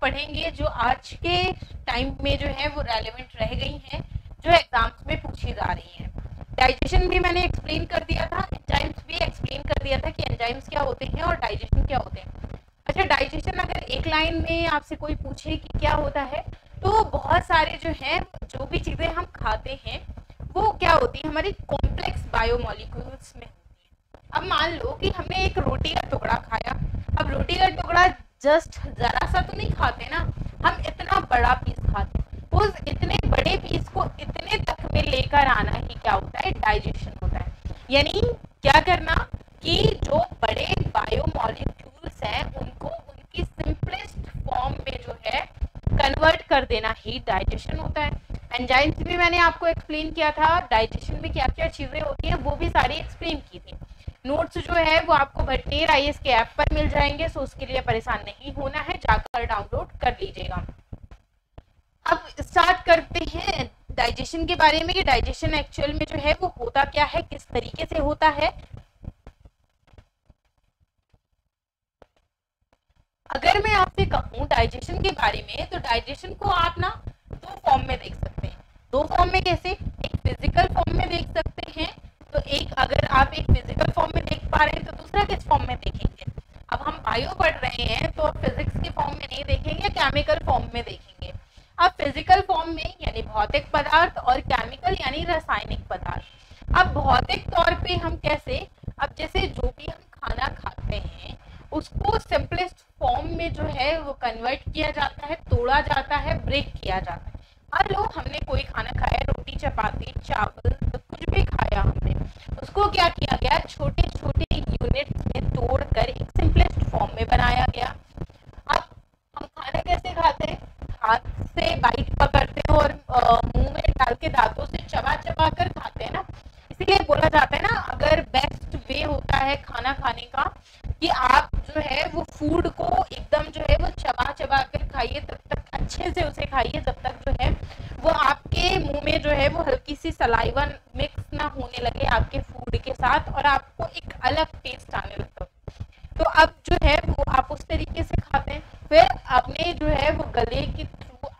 पढ़ेंगे जो आज के टाइम में जो है वो रेलिवेंट रह गई हैं, जो एग्ज़ाम्स में पूछी जा रही हैं। डाइजेशन भी मैंने एक्सप्लेन कर दिया था एंजाइम्स भी एक्सप्लेन कर दिया था कि एंजाइम्स क्या होते हैं और डाइजेशन क्या होते हैं। अच्छा डाइजेशन अगर एक लाइन में आपसे कोई पूछे कि क्या होता है तो बहुत सारे जो हैं, जो भी चीज़ें हम खाते हैं, वो क्या होती है, हमारी कॉम्प्लेक्स बायोमोलिक्यूल्स में होती है। अब मान लो कि हमने एक रोटी का टुकड़ा खाया, अब रोटी का टुकड़ा जस्ट जरा सा तो नहीं खाते ना, हम इतना बड़ा पीस खाते हैं। उस इतने बड़े पीस को इतने तक में लेकर आना ही क्या होता है? डाइजेशन होता है। यानी क्या करना कि जो बड़े बायोमोलिक्यूल्स हैं, उनको उनकी सिंपलेस्ट फॉर्म में जो है कन्वर्ट कर देना ही डाइजेशन होता है। एंजाइम्स भी मैंने आपको एक्सप्लेन किया था। डाइजेशन में क्या क्या चीज़ें होती हैं, वो भी सारी एक्सप्लेन की थी। नोट्स जो है वो आपको भट्टेर आई के ऐप पर मिल जाएँगे सो उसके लिए परेशान नहीं होना है, जाकर डाउनलोड कर लीजिएगा। अब स्टार्ट करते हैं डाइजेशन के बारे में। कि डाइजेशन एक्चुअल में जो है वो होता क्या है, किस तरीके से होता है? अगर मैं आपसे कहूँ डाइजेशन के बारे में तो डाइजेशन को आप ना दो फॉर्म में देख सकते हैं। दो फॉर्म में कैसे? एक फ़िज़िकल फॉर्म में देख सकते हैं एक अगर आप एक फ़िज़िकल फॉर्म में देख पा रहे हैं तो दूसरा किस फॉर्म में देखेंगे? अब हम बायो पढ़ रहे हैं तो फिजिक्स के फॉर्म में नहीं देखेंगे केमिकल फॉर्म में देखेंगे? अब फ़िज़िकल फॉर्म में, यानी भौतिक पदार्थ और केमिकल यानी रासायनिक पदार्थ। अब भौतिक तौर पे हम कैसे, अब जैसे जो भी हम खाना खाते हैं, उसको सिंपलेस्ट फॉर्म में जो है, वो कन्वर्ट किया जाता है, तोड़ा जाता है ब्रेक किया जाता है। लो हमने कोई खाना खाया, रोटी, चपाती, चावल तो कुछ भी खाया हमने। उसको क्या किया गया? छोटे छोटे यूनिट में तोड़ कर एक सिंपलेस्ट फॉर्म में बनाया गया। अब हम खाना कैसे खाते हैं? हाथ से बाइट पकड़ते हैं और मुँह में डाल के दांतों से चबा चबा कर खाते हैं ना? इसीलिए बोला जाता है ना, अगर बेस्ट वे होता है खाना खाने का, कि आप जो है वो फ़ूड को एकदम जो है वो चबा चबा कर खाइए, तब तक अच्छे से उसे खाइए जब तक जो है वो आपके मुँह में जो है वो हल्की सी सलाइवन मिक्स ना होने लगे आपके फ़ूड के साथ और आपको एक अलग टेस्ट आने लगता तो अब जो है वो आप उस तरीके से खाते हैं। फिर आपने जो है वो गले के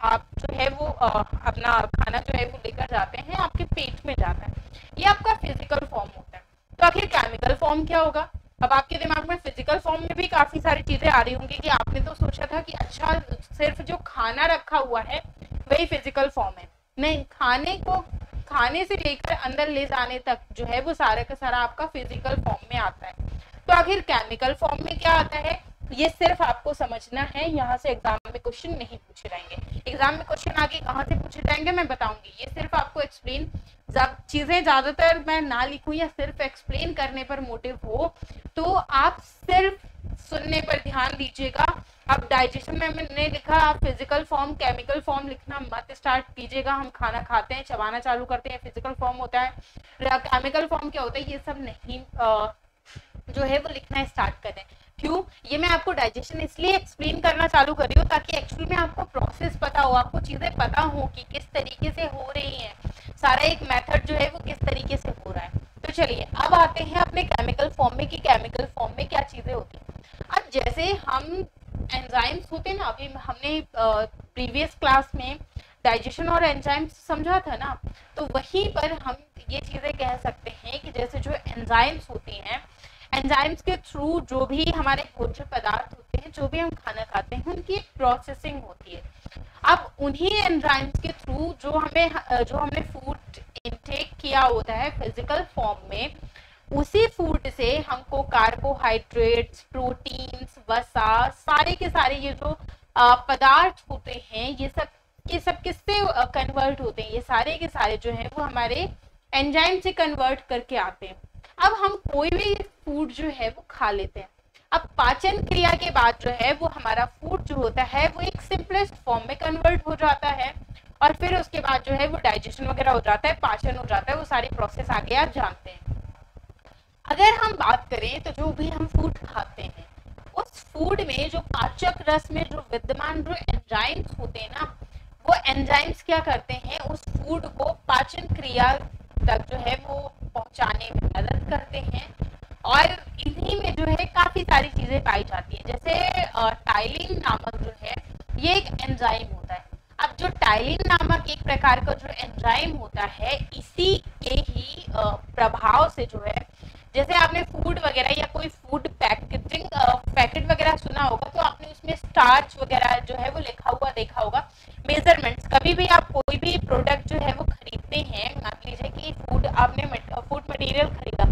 आप जो है वो आ, अपना खाना जो है वो लेकर जाते हैं आपके पेट में जाता है। ये आपका फ़िज़िकल फॉर्म होता है। तो आखिर केमिकल फॉर्म क्या होगा? अब आपके दिमाग में फ़िज़िकल फॉर्म में भी काफ़ी सारी चीज़ें आ रही होंगी कि आपने तो सोचा था कि अच्छा सिर्फ़ जो खाना रखा हुआ है वही फ़िज़िकल फॉर्म है। नहीं खाने को खाने से लेकर अंदर ले जाने तक जो है वो सारा का सारा आपका फ़िज़िकल फॉर्म में आता है। तो आखिर केमिकल फॉर्म में क्या आता है? ये सिर्फ़ आपको समझना है यहाँ से एग्ज़ाम में क्वेश्चन नहीं पूछे जाएँगे। एग्ज़ाम में क्वेश्चन आगे कहाँ से पूछे जाएँगे मैं बताऊँगी। ये सिर्फ़ आपको एक्सप्लेन जब चीज़ें ज़्यादातर मैं ना लिखूं या सिर्फ़ एक्सप्लेन करने पर मोटिव हो तो आप सिर्फ़ सुनने पर ध्यान दीजिएगा। अब डाइजेशन में मैंने लिखा आप फ़िज़िकल फॉर्म केमिकल फॉर्म लिखना मत स्टार्ट कीजिएगा। हम खाना खाते हैं चबाना चालू करते हैं फ़िज़िकल फॉर्म होता है। केमिकल फॉर्म क्या होता है ये सब नहीं आ, जो है वो लिखना स्टार्ट करें। क्यों? ये मैं आपको डाइजेशन इसलिए एक्सप्लेन करना चालू कर रही हूँ ताकि एक्चुअली में आपको प्रोसेस पता हो, आपको चीज़ें पता हो कि किस तरीके से हो रही हैं। सारा एक मेथड जो है वो किस तरीके से हो रहा है। तो चलिए, अब आते हैं अपने केमिकल फॉर्म में कि केमिकल फॉर्म में क्या चीज़ें होती हैं। अब जैसे हम एंजाइम्स होते ना, अभी हमने प्रीवियस क्लास में डाइजेशन और एंजाइम्स समझा था ना तो वहीं पर हम ये चीज़ें कह सकते हैं कि जैसे जो एंजाइम्स होती हैं एंजाइम्स के थ्रू जो भी हमारे भोज्य पदार्थ होते हैं, जो भी हम खाना खाते हैं, उनकी एक प्रोसेसिंग होती है। अब उन्हीं एंजाइम्स के थ्रू जो हमें, जो हमने फ़ूड इनटेक किया होता है फ़िज़िकल फॉर्म में, उसी फ़ूड से हमको कार्बोहाइड्रेट्स प्रोटीन्स वसा, सारे के सारे ये जो पदार्थ होते हैं, ये सब ये सब किससे कन्वर्ट होते हैं? ये सारे के सारे जो हैं, वो हमारे एंजाइम से कन्वर्ट करके आते हैं। अब हम कोई भी फ़ूड जो है वो खा लेते हैं। अब पाचन क्रिया के बाद जो है वो हमारा फ़ूड जो होता है वो एक सिंपलेस्ट फॉर्म में कन्वर्ट हो जाता है और फिर उसके बाद जो है वो डाइजेशन वगैरह हो जाता है, पाचन हो जाता है, वो सारी प्रोसेस आगे आप जानते हैं। अगर हम बात करें तो जो भी हम फ़ूड खाते हैं, उस फ़ूड में जो पाचक रस में जो विद्यमान जो एंजाइम्स होते हैं ना, वो एंजाइम्स क्या करते हैं? उस फ़ूड को पाचन क्रिया तक जो है वो पहुँचाने में मदद करते हैं। और इन्हीं में जो है काफ़ी सारी चीज़ें पाई जाती हैं। जैसे टाइलिन नामक जो है, ये एक एंजाइम होता है। अब जो टाइलिन नामक एक प्रकार का जो एंजाइम होता है, इसी के ही प्रभाव से जो है, जैसे आपने फ़ूड वगैरह या कोई फ़ूड पैकेजिंग पैकेट वगैरह सुना होगा तो आपने उसमें स्टार्च वगैरह जो है वो लिखा हुआ, देखा होगा। मेजरमेंट्स, कभी भी आप कोई भी प्रोडक्ट जो है वो खरीदते हैं, मान लीजिए कि फ़ूड आपने फ़ूड मटेरियल खरीदा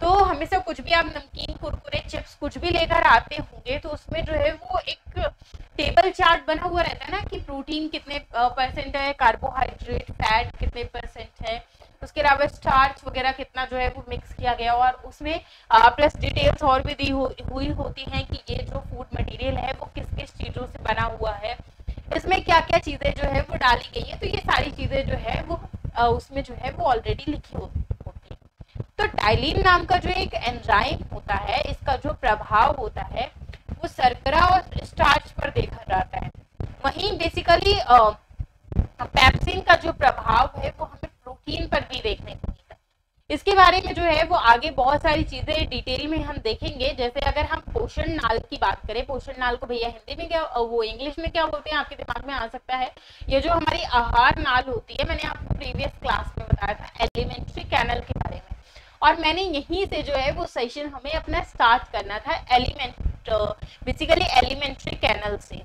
तो हमेशा कुछ भी आप नमकीन, कुरकुरे चिप्स कुछ भी लेकर आते होंगे तो उसमें जो है वो एक टेबल चार्ट बना हुआ रहता है ना कि प्रोटीन कितने परसेंट है कार्बोहाइड्रेट फैट कितने परसेंट है, उसके अलावा स्टार्च वगैरह कितना जो है वो मिक्स किया गया और उसमें प्लस डिटेल्स और भी दी हुई होती हैं कि ये जो फ़ूड मटेरियल है वो किस किस चीज़ों से बना हुआ है। इसमें क्या क्या चीज़ें जो है वो डाली गई है तो ये सारी चीज़ें जो है वो आ, उसमें जो है वो ऑलरेडी लिखी होती होती है। तो टाइलिन नाम का जो एक एंजाइम होता है इसका जो प्रभाव होता है वो सरकरा और स्टार्च पर देखा जाता है। वहीं बेसिकली पैप्सिन का जो प्रभाव है वो हमें प्रोटीन पर भी देखने को मिलता है। इसके बारे में जो है, वो आगे बहुत सारी चीज़ें डिटेल में हम देखेंगे। जैसे अगर हम पोषण नाल की बात करें, पोषण नाल को भैया हिंदी में क्या, वो इंग्लिश में क्या बोलते हैं, आपके दिमाग में आ सकता है। ये जो हमारी आहार नाल होती है, मैंने आपको प्रीवियस क्लास में बताया था एलिमेंट्री कैनल के बारे में। और मैंने यहीं से जो है, वो सेशन हमें अपना स्टार्ट करना था एलिमेंट बेसिकली एलिमेंट्री कैनल से।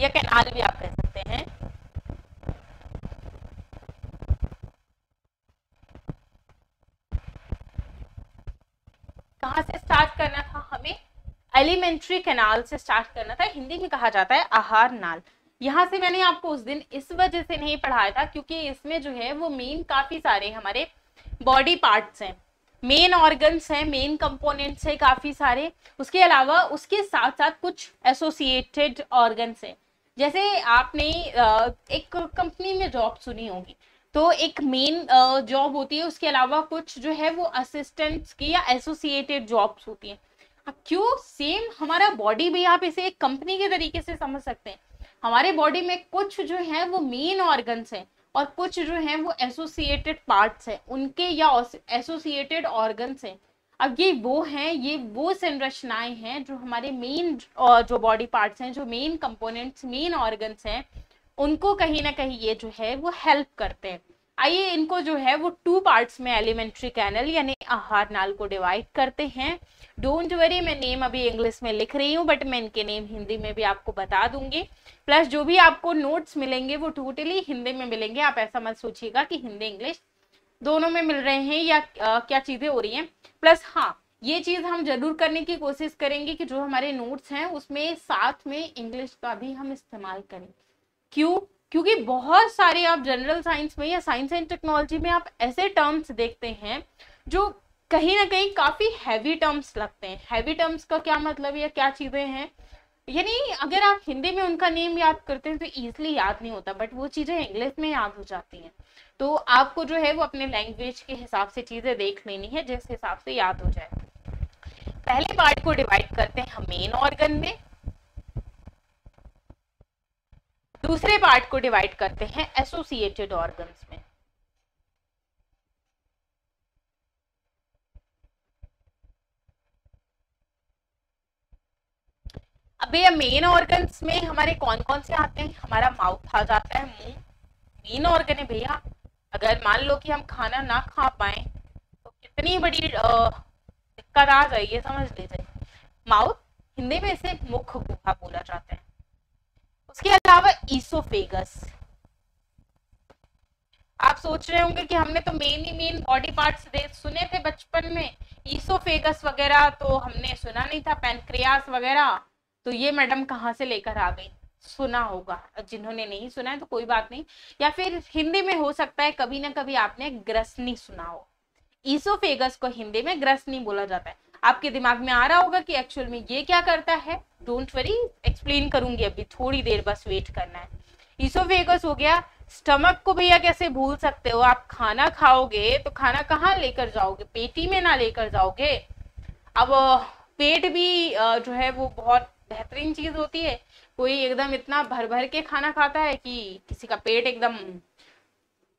या कैनाल भी आप कह सकते हैं कहाँ से स्टार्ट करना था हमें एलिमेंट्री कैनाल से स्टार्ट करना था, हिंदी में कहा जाता है आहार नाल। यहाँ से मैंने आपको उस दिन इस वजह से नहीं पढ़ाया था, क्योंकि इसमें जो है, वो मेन काफ़ी सारे हमारे बॉडी पार्ट्स हैं। मेन ऑर्गन्स हैं मेन कंपोनेंट्स हैं काफ़ी सारे। उसके अलावा उसके साथ साथ कुछ एसोसिएटेड ऑर्गन्स हैं। जैसे आपने एक कंपनी में जॉब सुनी होगी तो एक मेन जॉब होती है, उसके अलावा कुछ जो है, वो असिस्टेंट्स की या एसोसिएटेड जॉब्स होती हैं। क्यों सेम हमारा बॉडी भी आप इसे एक कंपनी के तरीके से समझ सकते हैं। हमारे बॉडी में कुछ जो है वो मेन ऑर्गन्स हैं और कुछ जो है वो एसोसिएटेड पार्ट्स हैं, उनके या एसोसिएटेड ऑर्गन्स हैं। अब ये वो हैं, ये वो संरचनाएँ हैं जो हमारे मेन जो बॉडी पार्ट्स हैं, जो मेन कंपोनेंट्स मेन ऑर्गन्स हैं, उनको कहीं ना कहीं ये जो है वो हेल्प करते हैं। आइए इनको जो है वो टू पार्ट्स में एलिमेंट्री कैनल यानी आहार नाल को डिवाइड करते हैं। डोंट वरी मैं नेम अभी इंग्लिश में लिख रही हूँ बट मैं इनके नेम हिंदी में भी आपको बता दूँगी। प्लस जो भी आपको नोट्स मिलेंगे वो टोटली हिंदी में मिलेंगे। आप ऐसा मत सोचिएगा कि हिंदी इंग्लिश दोनों में मिल रहे हैं या आ, क्या चीज़ें हो रही हैं। प्लस हाँ ये चीज़ हम ज़रूर करने की कोशिश करेंगे कि जो हमारे नोट्स हैं उसमें साथ में इंग्लिश का भी हम इस्तेमाल करें। क्यों? क्योंकि बहुत सारे आप जनरल साइंस में या साइंस एंड टेक्नोलॉजी में आप ऐसे टर्म्स देखते हैं जो कहीं ना कहीं काफ़ी हैवी टर्म्स लगते हैं। हैवी टर्म्स का क्या मतलब या क्या चीज़ें हैं? यानी अगर आप हिंदी में उनका नेम याद करते हैं तो ईजिली याद नहीं होता बट वो चीज़ें इंग्लिश में याद हो जाती हैं। तो आपको जो है वो अपने लैंग्वेज के हिसाब से चीज़ें देख लेनी है, जिस हिसाब से याद हो जाए। पहले पार्ट को डिवाइड करते हैं हम मेन ऑर्गन में। दूसरे पार्ट को डिवाइड करते हैं एसोसिएटेड ऑर्गन्स में। अब भैया मेन ऑर्गन्स में हमारे कौन कौन से आते हैं? हमारा माउथ आ जाता है, मुँह। मेन ऑर्गन है भैया। अगर मान लो कि हम खाना ना खा पाए तो कितनी बड़ी दिक्कत आ जाएगी, समझ लीजिए। माउथ हिंदी में इसे मुख्य गुहा बोला जाता है। उसके अलावा ईसोफेगस आप सोच रहे होंगे कि हमने तो मेन ही मेन बॉडी पार्ट्स सुने थे बचपन में। ईसोफेगस वगैरह तो हमने सुना नहीं था पेनक्रियास वगैरह। तो ये मैडम कहाँ से लेकर आ गई? सुना होगा। जिन्होंने नहीं सुना है तो कोई बात नहीं। या फिर हिंदी में हो सकता है, कभी ना कभी आपने ग्रसनी सुना हो। ईसोफेगस को हिंदी में ग्रसनी बोला जाता है। आपके दिमाग में आ रहा होगा कि एक्चुअल में ये क्या करता है? डोंट वरी एक्सप्लेन करूँगी अभी, थोड़ी देर बस वेट करना है। ईसोफेगस हो गया स्टमक को भैया कैसे भूल सकते हो? आप खाना खाओगे तो खाना कहाँ लेकर जाओगे? पेटी में ना लेकर जाओगे। अब पेट भी जो है वो बहुत बेहतरीन चीज़ होती है। कोई एकदम इतना भर भर के खाना खाता है कि किसी का पेट एकदम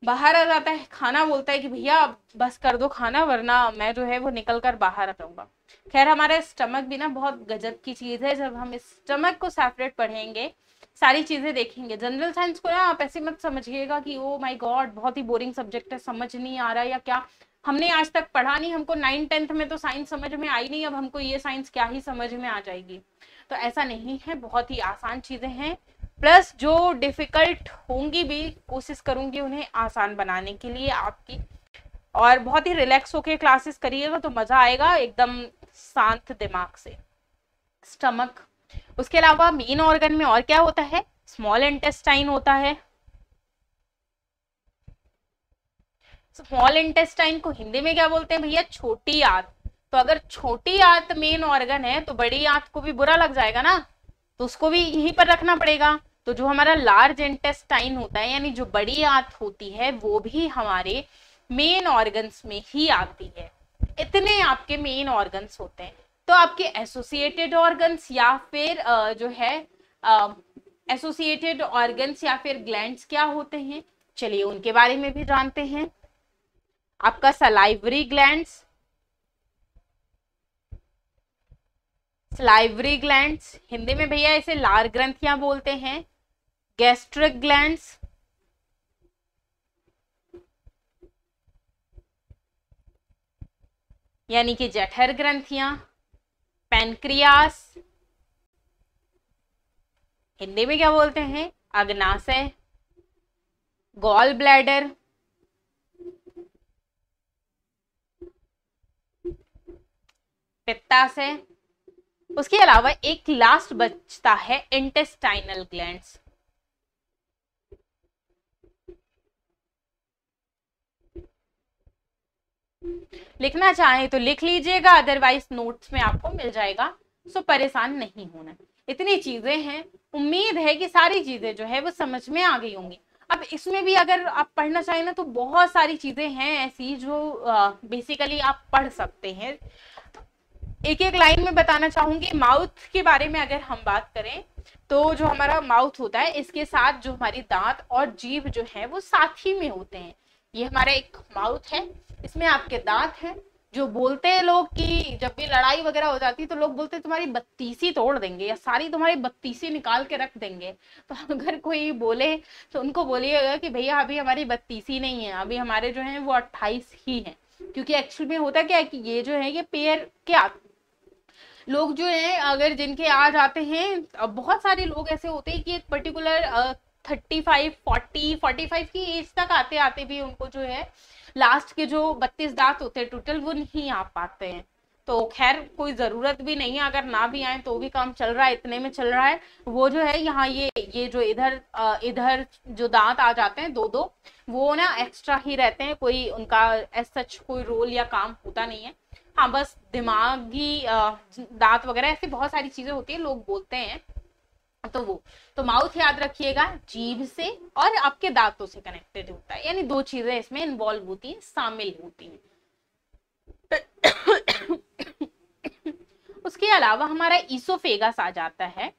बाहर आ जाता है, खाना बोलता है कि भैया बस कर दो खाना, वरना मैं जो है वो निकल कर बाहर जाऊँगा। खैर, हमारा स्टमक भी ना बहुत गजब की चीज़ है। जब हम स्टमक को सेपरेट पढ़ेंगे, सारी चीज़ें देखेंगे। जनरल साइंस को ना आप ऐसे मत समझिएगा कि ओ माय गॉड बहुत ही बोरिंग सब्जेक्ट है, समझ नहीं आ रहा या क्या? हमने आज तक पढ़ा नहीं, हमको नाइन टेंथ में तो साइंस समझ में आई नहीं, अब हमको ये साइंस क्या ही समझ में आ जाएगी। तो ऐसा नहीं है, बहुत ही आसान चीज़ें हैं। प्लस जो डिफ़िकल्ट होंगी भी, कोशिश करूँगी उन्हें आसान बनाने के लिए आपकी। और बहुत ही रिलैक्स होके क्लासेस करिएगा तो मज़ा आएगा, एकदम शांत दिमाग से। स्टमक। उसके अलावा मेन ऑर्गन में और क्या होता है? स्मॉल इंटेस्टाइन होता है। स्मॉल इंटेस्टाइन को हिंदी में क्या बोलते हैं भैया? छोटी आंत। तो अगर छोटी आंत मेन ऑर्गन है तो बड़ी आंत को भी बुरा लग जाएगा ना? तो उसको भी यहीं पर रखना पड़ेगा। तो जो हमारा लार्ज इंटेस्टाइन होता है, यानी जो बड़ी आंत होती है, वो भी हमारे मेन ऑर्गन्स में ही आती है। इतने आपके मेन ऑर्गन्स होते हैं। तो आपके एसोसिएटेड ऑर्गन्स या फिर जो है एसोसिएटेड ऑर्गन्स या फिर ग्लैंड्स क्या होते हैं, चलिए उनके बारे में भी जानते हैं। आपका salivary glands salivary glands Hindi में भैया इसे लार ग्रंथियाँ बोलते हैं। गैस्ट्रिक ग्लैंड्स यानी कि जठर ग्रंथियाँ, पेनक्रियास हिंदी में क्या बोलते हैं? अग्नाशय गॉल ब्लैडर पित्ताशय। उसके अलावा एक लास्ट बचता है इंटेस्टाइनल ग्लैंड्स लिखना चाहे तो लिख लीजिएगा अदरवाइज़ नोट्स में आपको मिल जाएगा। सो परेशान नहीं होना। इतनी चीज़ें हैं। उम्मीद है कि सारी चीज़ें जो है वो समझ में आ गई होंगी। अब इसमें भी अगर आप पढ़ना चाहें ना तो बहुत सारी चीज़ें हैं ऐसी जो बेसिकली आप पढ़ सकते हैं। एक एक लाइन में बताना चाहूँगी। माउथ के बारे में अगर हम बात करें तो जो हमारा माउथ होता है, इसके साथ जो हमारी दांत और जीभ जो है, वो साथ ही में होते हैं। ये हमारा एक माउथ है। इसमें आपके दांत हैं। जो बोलते हैं लोग कि जब भी लड़ाई वगैरह हो जाती है तो लोग बोलते तुम्हारी बत्तीसी तोड़ देंगे या सारी तुम्हारी बत्तीसी निकाल के रख देंगे। तो अगर कोई बोले तो उनको बोलिएगा कि, भैया, अभी हमारी बत्तीसी नहीं है, अभी हमारे जो है वो अट्ठाईस ही है। क्योंकि एक्चुअल में होता क्या है कि ये जो है, ये पेयर क्या लोग जो है, अगर जिनके आ जाते हैं बहुत सारे लोग ऐसे होते हैं कि एक particular thirty five, forty forty five की एज तक आते आते भी उनको जो है लास्ट के जो बत्तीस दांत होते हैं टोटल वो नहीं आ पाते हैं। तो खैर, कोई ज़रूरत भी नहीं है, अगर ना भी आए तो भी काम चल रहा है, इतने में चल रहा है। वो जो है, यहाँ ये ये जो इधर इधर जो दांत आ जाते हैं दो दो वो ना एक्स्ट्रा ही रहते हैं, कोई उनका एज सच कोई रोल या काम होता नहीं है। हाँ बस दिमागी दांत वगैरह, ऐसी बहुत सारी चीज़ें होती है, लोग बोलते हैं। तो वो तो माउथ याद रखिएगा, जीभ से और आपके दांतों से कनेक्टेड होता है। यानी दो चीज़ें इसमें इन्वॉल्व होती हैं, शामिल होती हैं। उसके अलावा हमारा ईसोफेगस आ जाता है।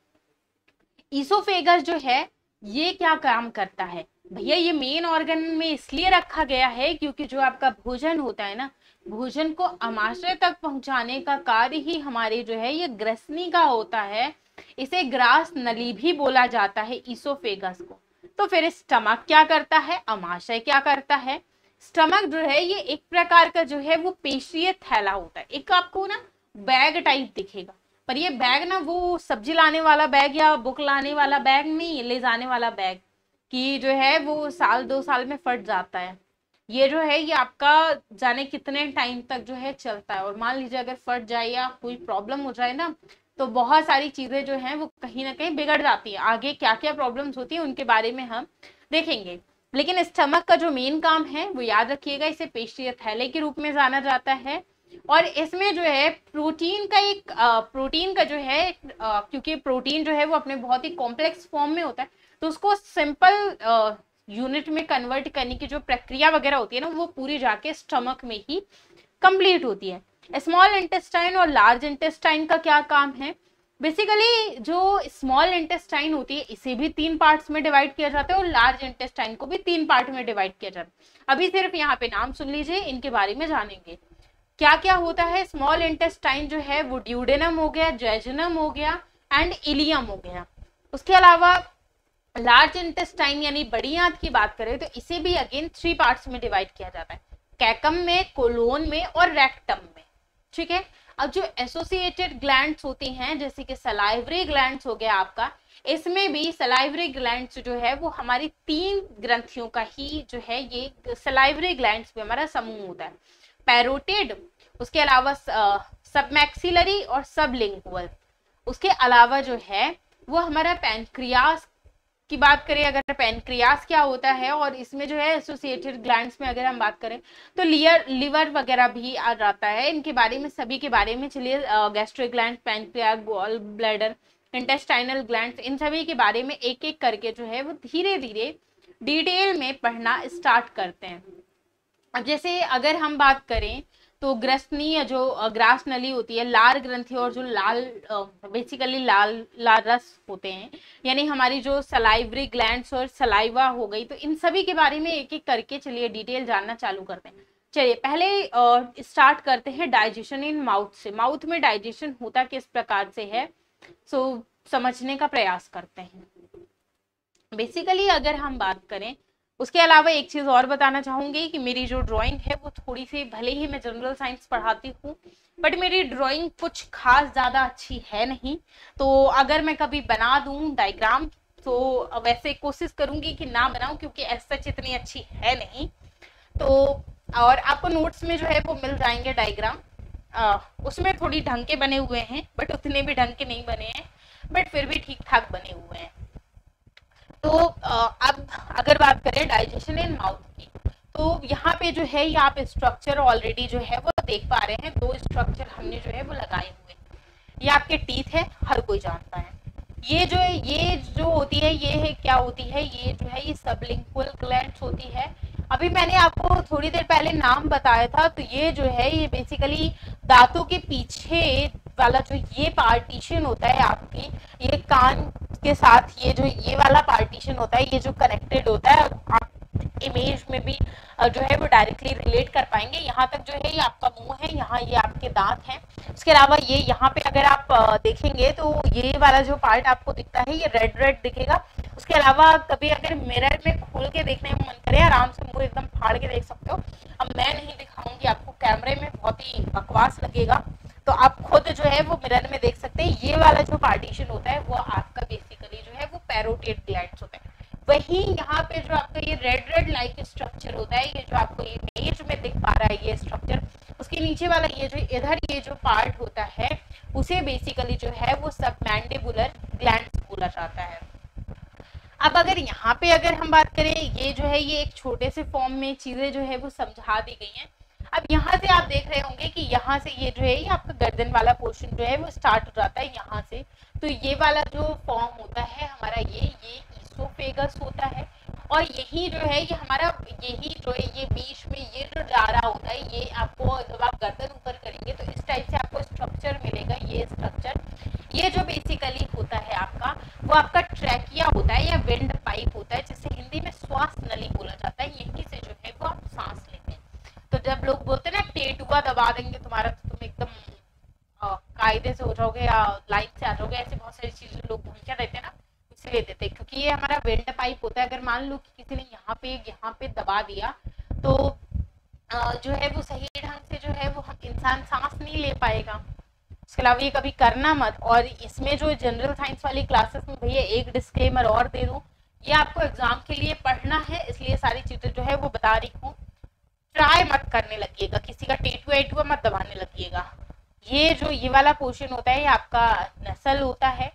ईसोफेगस जो है, ये क्या काम करता है? भैया, ये मेन ऑर्गन में इसलिए रखा गया है क्योंकि जो आपका भोजन होता है ना, भोजन को अमाशय तक पहुँचाने का कार्य ही हमारे जो है, ये ग्रसनी का होता है। इसे ग्रास नली भी बोला जाता है ईसोफेगस को। तो फिर स्टमक क्या करता है? अमाशय क्या करता है? स्टमक जो है, ये एक प्रकार का जो है, वो पेशीय थैला होता है। एक आपको ना बैग टाइप दिखेगा। पर ये बैग ना, वो सब्ज़ी लाने वाला बैग या बुक लाने वाला बैग नहीं, ले जाने वाला बैग कि जो है, वो साल, दो साल में फट जाता है। ये जो है, ये आपका जाने कितने टाइम तक जो है चलता है। और मान लीजिए, अगर फट जाए या कोई प्रॉब्लम हो जाए ना तो बहुत सारी चीज़ें जो हैं वो कहीं ना कहीं बिगड़ जाती है। आगे क्या क्या प्रॉब्लम्स होती है उनके बारे में हम देखेंगे। लेकिन स्टमक का जो मेन काम है वो याद रखिएगा इसे पेशी थैले के रूप में जाना जाता है। और इसमें जो है प्रोटीन का एक आ, प्रोटीन का जो है आ, क्योंकि प्रोटीन जो है वो अपने बहुत ही कॉम्प्लेक्स फॉर्म में होता है तो उसको सिंपल यूनिट में कन्वर्ट करने की जो प्रक्रिया वगैरह होती है ना वो पूरी जाके स्टमक में ही कंप्लीट होती है। स्मॉल इंटेस्टाइन और लार्ज इंटेस्टाइन का क्या काम है? बेसिकली जो स्मॉल इंटेस्टाइन होती है, इसे भी तीन पार्ट्स में डिवाइड किया जाता है और लार्ज इंटेस्टाइन को भी तीन पार्ट में डिवाइड किया जाता है। अभी सिर्फ़ यहाँ पे नाम सुन लीजिए, इनके बारे में जानेंगे। क्या क्या होता है? स्मॉल इंटेस्टाइन जो है, वो ड्यूडेनम हो गया जैजनम हो गया एंड इलियम हो गया। उसके अलावा लार्ज इंटेस्टाइन यानी बड़ी आंत की बात करें तो इसे भी अगेन थ्री पार्ट्स में डिवाइड किया जाता है। कैकम में कोलोन में और रेक्टम में। ठीक है? अब जो एसोसिएटेड ग्लैंड्स होती हैं, जैसे कि सलाइवरी ग्लैंड्स हो गया आपका, इसमें भी सलाइवरी ग्लैंड्स जो है, वो हमारी तीन ग्रंथियों का ही जो है, ये सलाइवरी ग्लैंड्स में हमारा समूह होता है। पैरोटेड उसके अलावा सबमैक्सिलरी और सबलिंगुअल उसके अलावा जो है, वो हमारा पैनक्रियास की बात करें, अगर पेनक्रियास क्या होता है और इसमें जो है एसोसिएटेड ग्लैंड्स में अगर हम बात करें तो लियर लिवर वगैरह भी आ जाता है। इनके बारे में, सभी के बारे में चलिए gastric gland pancreas gall bladder intestinal gland इन सभी के बारे में एक एक करके जो है, वो धीरे धीरे डिटेल में पढ़ना स्टार्ट करते हैं। अब जैसे अगर हम बात करें तो ग्रस्तनी या जो ग्रास नली होती है लाल ग्रंथि और जो लाल बेसिकली लाल लाल रस होते हैं, यानी हमारी जो सलाइवरी ग्लैंड और सलाइवा हो गई तो इन सभी के बारे में एक एक करके चलिए डिटेल जानना चालू करते हैं। चलिए, पहले स्टार्ट करते हैं डाइजेशन इन माउथ से। माउथ में डाइजेशन होता किस प्रकार से है? सो समझने का प्रयास करते हैं। बेसिकली अगर हम बात करें उसके अलावा एक चीज़ और बताना चाहूँगी कि मेरी जो ड्राइंग है, वो थोड़ी सी भले ही मैं जनरल साइंस पढ़ाती हूँ बट मेरी ड्राइंग कुछ खास ज़्यादा अच्छी है नहीं। तो अगर मैं कभी बना दूँ डायग्राम तो वैसे कोशिश करूँगी कि ना बनाऊँ, क्योंकि ऐसा इतनी अच्छी है नहीं। तो और आपको नोट्स में जो है, वो मिल जाएँगे डायग्राम उसमें थोड़ी ढंग के बने हुए हैं बट उतने भी ढंग के नहीं बने हैं बट फिर भी ठीक ठाक बने हुए हैं। तो अब अगर बात करें डाइजेशन इन माउथ की तो यहाँ पे जो है, ये आप स्ट्रक्चर ऑलरेडी जो है, वो देख पा रहे हैं। दो स्ट्रक्चर हमने जो है, वो लगाए हुए ये आपके टीथ है, हर कोई जानता है। ये जो है, ये जो होती है, ये है क्या होती है? ये जो है, ये सबलिंगुअल ग्लैंड्स होती है। अभी मैंने आपको थोड़ी देर पहले नाम बताया था तो ये जो है, ये बेसिकली दांतों के पीछे वाला जो ये पार्टीशन होता है आपकी, ये कान के साथ ये जो ये वाला पार्टीशन होता है, ये जो कनेक्टेड होता है इमेज में भी जो है वो डायरेक्टली रिलेट कर पाएँगे। यहाँ तक जो है ये आपका मुँह है, यहाँ ये आपके दांत हैं। उसके अलावा ये यहाँ पे अगर आप देखेंगे तो ये वाला जो पार्ट आपको दिखता है, ये रेड रेड दिखेगा। उसके अलावा कभी अगर मिरर में खोल के देखने का मन करे, आराम से मुँह एकदम फाड़ के देख सकते हो। अब मैं नहीं दिखाऊँगी आपको, कैमरे में बहुत ही बकवास लगेगा। तो आप खुद जो है वो मिरर में देख सकते हैं। ये वाला जो पार्टीशन होता है, वो आपका बेसिकली जो है वो पैरोटेड ग्लैंड्स होता है। वही यहाँ पे जो आपका ये रेड रेड लाइक स्ट्रक्चर होता है, ये जो आपको इमेज में दिख पा रहा है ये स्ट्रक्चर उसके नीचे वाला ये जो, इधर ये जो पार्ट होता है, उसे बेसिकली जो है वो सब मैंडेबुलर ग्लैंड बोला जाता है। अब अगर यहाँ पे अगर हम बात करें, ये जो है ये एक छोटे से फॉर्म में चीज़ें जो है वो समझा दी गई हैं। अब यहाँ से आप देख रहे होंगे कि यहाँ से ये जो है, ये आपका गर्दन वाला पोर्शन जो है वो स्टार्ट हो जाता है यहाँ से। तो ये वाला जो फॉर्म होता है, हमारा ये ये ईसोफेगस होता है। और यही जो है, ये हमारा यही जो है, ये बीच में ये जो रहा होता है, ये आपको जब आप गर्दन ऊपर करेंगे तो इस टाइप से आपको स्ट्रक्चर मिलेगा, ये स्ट्रक्चर ये जो बेसिकली होता है आपका, वो आपका ट्रैकिया होता है या विंड पाइप होता है, जिसे हिंदी में श्वास नली बोला जाता है, यही से जो है वो आप सांस लेते हैं। तो जब लोग बोलते हैं ना टेटुआ दबा देंगे तुम्हारा तो तुम एकदम कायदे से हो जाओगे या लाइन से आ जाओगे, ऐसे बहुत सारी चीज़ें लोग भूमिका देते हैं ना। इसलिए देते हैं। क्योंकि ये हमारा वेल्ट पाइप होता है। अगर मान लो कि किसी ने यहाँ पे यहाँ पे दबा दिया तो जो है वो सही ढंग से जो है वो इंसान सांस नहीं ले पाएगा। उसके अलावा ये कभी करना मत। और इसमें जो जनरल साइंस वाली क्लासेस में भैया एक डिस्क्लेमर और दे दूँ। ये आपको एग्ज़ाम के लिए पढ़ना है, इसलिए सारी चीज़ें जो है वो बता रही हूँ। ट्राई मत करने लगिएगा। किसी का टेटुआ वेटुआ मत दबाने लगिएगा। ये जो ये वाला पोर्शन होता है, ये आपका नसल होता है।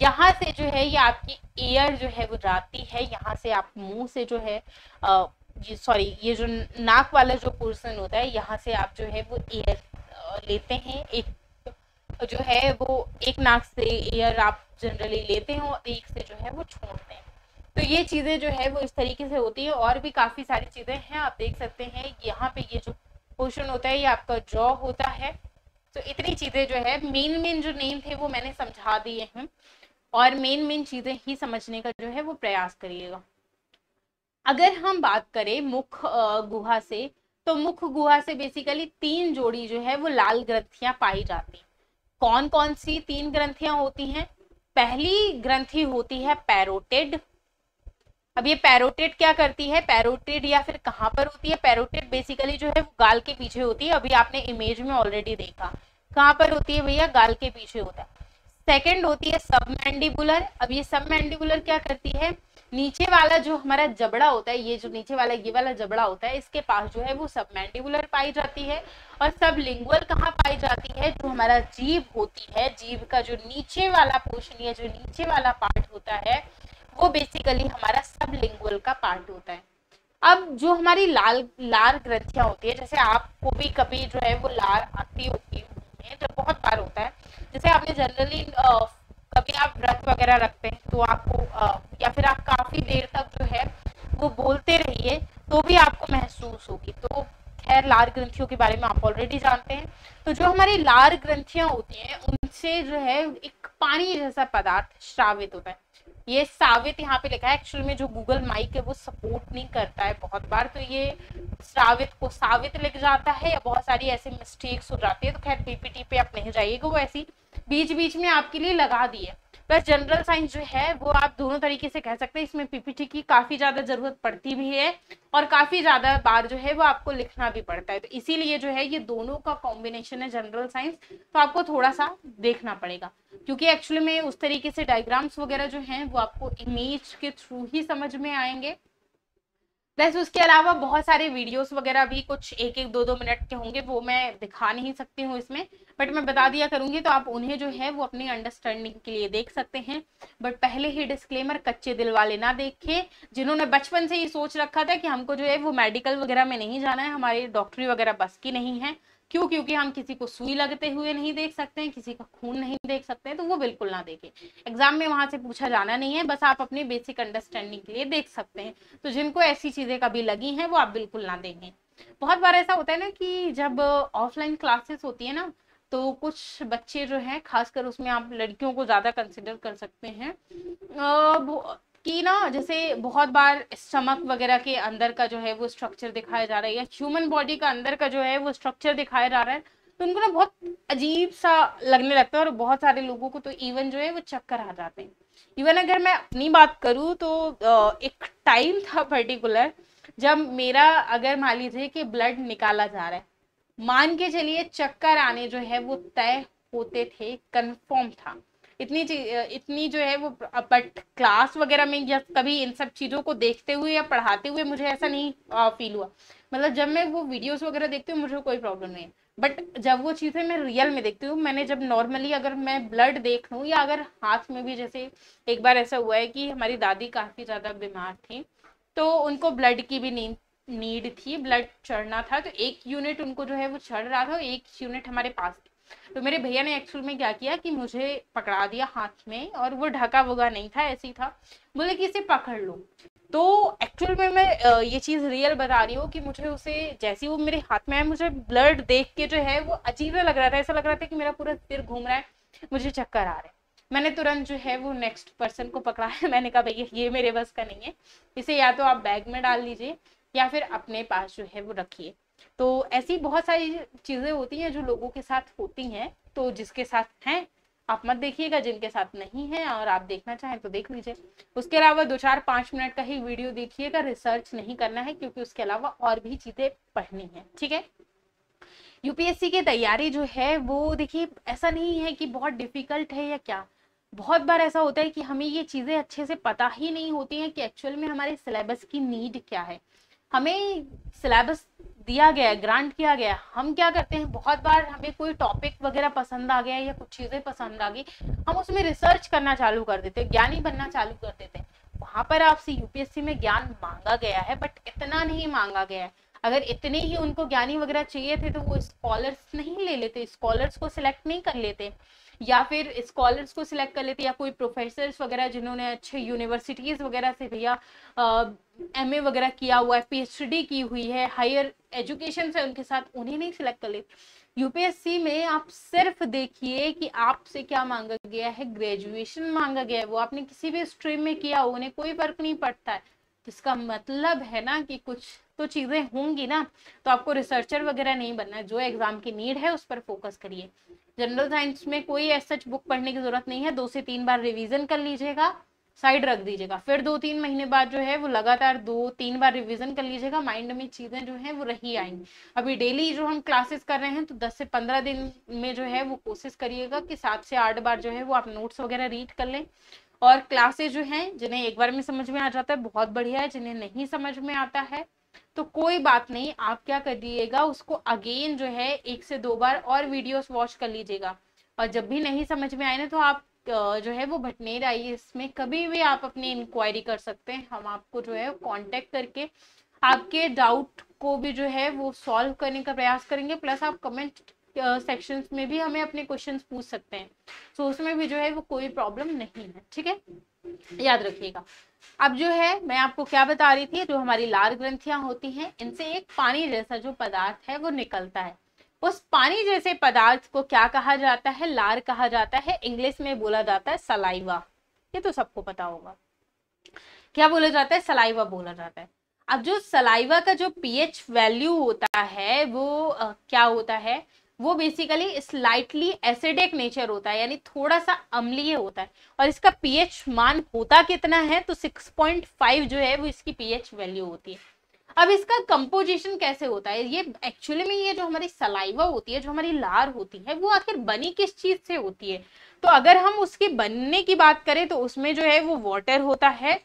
यहाँ से जो है ये आपकी एयर जो है वो जाती है, यहाँ से आप मुँह से जो है ये सॉरी ये जो नाक वाला जो पोर्सन होता है, यहाँ से आप जो है वो एयर लेते हैं। एक जो है वो एक नाक से एयर आप जनरली लेते हैं और एक से जो है वो छोड़ते हैं। तो ये चीज़ें जो है वो इस तरीके से होती है और भी काफ़ी सारी चीज़ें हैं। आप देख सकते हैं यहाँ पे ये जो पोर्शन होता है, ये आपका जॉ होता है। तो इतनी चीज़ें जो है मेन मेन जो नेम थे वो मैंने समझा दिए हैं। और मेन मेन चीज़ें ही समझने का जो है वो प्रयास करिएगा। अगर हम बात करें मुख गुहा से तो मुख गुहा से बेसिकली तीन जोड़ी जो है वो लाल ग्रंथियाँ पाई जाती कौन कौन सी तीन ग्रंथियाँ होती हैं? पहली ग्रंथि होती है पैरोटेड। अब ये पैरोटेड क्या करती है? पैरोटेड या फिर कहाँ पर होती है? पैरोटेड बेसिकली जो है वो गाल के पीछे होती है। अभी आपने इमेज में ऑलरेडी देखा। कहाँ पर होती है भैया? गाल के पीछे होता है। सेकेंड होती है सब मैंडिबुलर अब ये सब मैंडिबुलर क्या करती है? नीचे वाला जो हमारा जबड़ा होता है, ये जो नीचे वाला, ये वाला जबड़ा होता है, इसके पास जो है वो सब मैंडिबुलर पाई जाती है. और सब लिंगुअल कहाँ पाई जाती है? जो हमारा जीव होती है, जीव का जो नीचे वाला पोर्शन या जो नीचे वाला पार्ट होता है, वो बेसिकली हमारा सब लिंगुअल का पार्ट होता है. अब जो हमारी लाल लाल ग्रंथियाँ होती है, जैसे आपको भी कभी जो है वो लाल आती होती है, जब बहुत बार होता है। जैसे आपने जनरली कभी आप व्रत वगैरह रखते हैं तो आपको या फिर आप काफ़ी देर तक जो है, वो बोलते रहिए तो भी आपको महसूस होगी। तो खैर लार ग्रंथियों के बारे में आप ऑलरेडी जानते हैं। तो जो हमारी लार ग्रंथियाँ होती हैं, उनसे जो है, एक पानी जैसा पदार्थ श्रावित होता है। ये सावित यहाँ पे लिखा है एक्चुअल में जो गूगल माइक है, वो सपोर्ट नहीं करता है बहुत बार। तो ये श्रावित को सावित लिख जाता है या बहुत सारी ऐसे मिस्टेक्स हो जाती है। तो खैर पीपीटी पे आप नहीं जाइएगा, वो ऐसी बीच बीच में आपके लिए लगा दी है प्लस जनरल साइंस जो है, वो आप दोनों तरीके से कह सकते हैं। इसमें पीपीटी की काफ़ी ज़्यादा ज़रूरत पड़ती भी है और काफ़ी ज़्यादा बार जो है, वो आपको लिखना भी पड़ता है। तो इसीलिए जो है, ये दोनों का कॉम्बिनेशन है जनरल साइंस तो आपको थोड़ा सा देखना पड़ेगा। क्योंकि एक्चुअली में उस तरीके से डायग्राम्स वगैरह जो है, वो आपको इमेज के थ्रू ही समझ में आएँगे। प्लस उसके अलावा बहुत सारे वीडियोस वगैरह भी कुछ एक एक दो दो मिनट के होंगे, वो मैं दिखा नहीं सकती हूँ इसमें। बट मैं बता दिया करूँगी तो आप उन्हें जो है, वो अपनी अंडरस्टैंडिंग के लिए देख सकते हैं। बट पहले ही डिस्क्लेमर कच्चे दिल वाले ना देखे। जिन्होंने बचपन से ये सोच रखा था कि हमको जो है, वो मेडिकल वगैरह में नहीं जाना है, हमारी डॉक्टरी वगैरह बस की नहीं है। क्यों? क्योंकि हम किसी को सुई लगते हुए नहीं देख सकते हैं, किसी का खून नहीं देख सकते हैं तो वो बिल्कुल ना देखें। एग्ज़ाम में वहाँ से पूछा जाना नहीं है, बस आप अपने बेसिक अंडरस्टैंडिंग के लिए देख सकते हैं। तो जिनको ऐसी चीज़ें कभी लगी हैं, वो आप बिल्कुल ना देंगे बहुत बार ऐसा होता है ना कि जब ऑफलाइन क्लासेस होती है ना तो कुछ बच्चे जो हैं, खासकर उसमें आप लड़कियों को ज़्यादा कंसिडर कर सकते हैं कि ना जैसे बहुत बार स्टमक वगैरह के अंदर का जो है वो स्ट्रक्चर दिखाया जा रहा है या ह्यूमन बॉडी का अंदर का जो है वो स्ट्रक्चर दिखाया जा रहा है तो उनको ना बहुत अजीब सा लगने लगता है और बहुत सारे लोगों को तो इवन जो है वो चक्कर आ जाते हैं। इवन अगर मैं अपनी बात करूँ तो एक टाइम था पर्टिकुलर जब मेरा अगर मान लीजिए कि ब्लड निकाला जा रहा है, मान के चलिए चक्कर आने जो है वो तय होते थे कंफर्म था। इतनी इतनी जो है वो बट क्लास वगैरह में या कभी इन सब चीज़ों को देखते हुए या पढ़ाते हुए मुझे ऐसा नहीं फील हुआ। मतलब जब मैं वो वीडियोस वगैरह देखती हूँ, मुझे कोई प्रॉब्लम नहीं है। बट जब वो चीज़ें मैं रियल में देखती हूँ, मैंने जब नॉर्मली अगर मैं ब्लड देख लूँ या अगर हाथ में भी जैसे एक बार ऐसा हुआ है कि हमारी दादी काफ़ी ज़्यादा बीमार थी तो उनको ब्लड की भी नींद नीड थी ब्लड चढ़ना था तो एक यूनिट उनको जो है वो चढ़ रहा था एक यूनिट हमारे पास तो मेरे भैया ने एक्चुअल में क्या किया कि मुझे पकड़ा दिया हाथ में और वो ढका वुगा नहीं था, ऐसी था। बोले कि इसे पकड़ लो। तो एक्चुअल में मैं ये चीज़ रियल बता रही हूँ कि मुझे उसे, जैसी वो मेरे हाथ में है मुझे ब्लड देख के जो है वो अजीब लग रहा था। ऐसा लग रहा था कि मेरा पूरा सिर घूम रहा है, मुझे चक्कर आ रहे मैंने तुरंत जो है वो नेक्स्ट पर्सन को पकड़ा है। मैंने कहा, भैया, ये मेरे बस का नहीं है। इसे या तो आप बैग में डाल लीजिए या फिर अपने पास जो है वो रखिए। तो ऐसी बहुत सारी चीज़ें होती हैं जो लोगों के साथ होती हैं तो जिसके साथ हैं, आप मत देखिएगा, जिनके साथ नहीं है, और आप देखना चाहें तो देख लीजिए। उसके अलावा दो चार पाँच मिनट का ही वीडियो देखिएगा, रिसर्च नहीं करना है, क्योंकि उसके अलावा और भी चीज़ें पढ़नी है, ठीक है? यूपीएससी की तैयारी जो है, वो देखिए, ऐसा नहीं है कि बहुत डिफ़िकल्ट है या क्या। बहुत बार ऐसा होता है कि हमें ये चीज़ें अच्छे से पता ही नहीं होती हैं कि एक्चुअल में हमारे सिलेबस की नीड क्या है। हमें सिलेबस दिया गया है ग्रांट किया गया हम क्या करते हैं? बहुत बार हमें कोई टॉपिक वगैरह पसंद आ गया या कुछ चीज़ें पसंद आ गई, हम उसमें रिसर्च करना चालू कर देते हैं, ज्ञानी बनना चालू कर देते हैं। वहाँ पर आपसे यूपीएससी में ज्ञान मांगा गया है बट इतना नहीं मांगा गया है। अगर इतने ही उनको ज्ञानी वगैरह चाहिए थे तो वो स्कॉलर्स नहीं ले लेते स्कॉलर्स को सिलेक्ट नहीं कर लेते। या फिर स्कॉलर्स को सिलेक्ट कर लेते या कोई प्रोफेसर वगैरह जिन्होंने अच्छे यूनिवर्सिटीज़ वगैरह से भैया एम ए वगैरह किया हुआ है पीएचडी की हुई है हायर एजुकेशन से उनके साथ उन्हें नहीं सिलेक्ट कर लेते। यूपीएससी में आप सिर्फ़ देखिए कि आपसे क्या मांगा गया है ग्रेजुएशन मांगा गया है, वो आपने किसी भी स्ट्रीम में किया हो उन्हें कोई फ़र्क नहीं पड़ता है। इसका मतलब है ना कि कुछ तो चीज़ें होंगी ना तो आपको रिसर्चर वगैरह नहीं बनना है जो एग्ज़ाम की नीड है उस पर फोकस करिए। जनरल साइंस में कोई सच बुक पढ़ने की ज़रूरत नहीं है। दो से तीन बार रिवीजन कर लीजिएगा साइड रख दीजिएगा। फिर दो तीन महीने बाद जो है वो लगातार दो तीन बार रिवीजन कर लीजिएगा। माइंड में चीज़ें जो है वो रही आएँगी। अभी डेली जो हम क्लासेस कर रहे हैं तो दस से पंद्रह दिन में जो है वो कोशिश करिएगा कि सात से आठ बार जो है वो आप नोट्स वगैरह रीड कर लें। और क्लासेस जो हैं, जिन्हें एक बार में समझ में आ जाता है, बहुत बढ़िया है। जिन्हें नहीं समझ में आता है तो कोई बात नहीं आप क्या करिएगा उसको अगेन जो है एक से दो बार और वीडियोस वॉच कर लीजिएगा। और जब भी नहीं समझ में आए ना तो आप जो है वो भटनेर आई इसमें। कभी भी आप अपनी इंक्वायरी कर सकते हैं। हम आपको जो है कांटेक्ट करके आपके डाउट को भी जो है वो सॉल्व करने का प्रयास करेंगे। प्लस आप कमेंट सेक्शंस में भी हमें अपने क्वेश्चंस पूछ सकते हैं। सो so, उसमें भी जो है वो कोई प्रॉब्लम नहीं है। ठीक है? याद रखिएगा। अब जो है मैं आपको क्या बता रही थी जो हमारी लार ग्रंथियाँ होती हैं इनसे एक पानी जैसा जो पदार्थ है वो निकलता है। उस पानी जैसे पदार्थ को क्या कहा जाता है? लार कहा जाता है। इंग्लिश में बोला जाता है सलाइवा। ये तो सबको पता होगा। क्या बोला जाता है? सलाइवा बोला जाता है। अब जो सलाइवा का जो पीएच वैल्यू होता है वो आ, क्या होता है? वो बेसिकली स्लाइटली एसिडिक नेचर होता है, यानी थोड़ा सा अम्लीय होता है। और इसका पीएच मान होता कितना है तो 6.5 जो है, वो इसकी पीएच वैल्यू होती है। अब इसका कंपोजिशन कैसे होता है? ये एक्चुअली में ये जो हमारी सलाइवा होती है, जो हमारी लार होती है, वो आखिर बनी किस चीज़ से होती है? तो अगर हम उसके बनने की बात करें तो उसमें जो है, वो वाटर होता है।